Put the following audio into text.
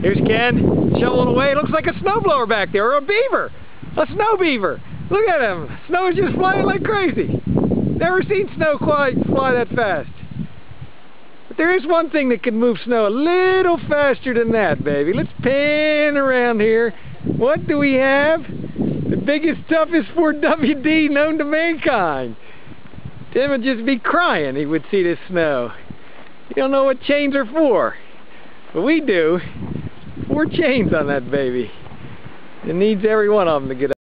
Here's Ken shoveling away. Looks like a snowblower back there, or a beaver. A snow beaver. Look at him. Snow is just flying like crazy. Never seen snow quite fly that fast. But there is one thing that can move snow a little faster than that, baby. Let's pan around here. What do we have? The biggest, toughest 4WD known to mankind. Tim would just be crying he would see this snow. You don't know what chains are for. But we do. Four chains on that baby. It needs every one of them to get.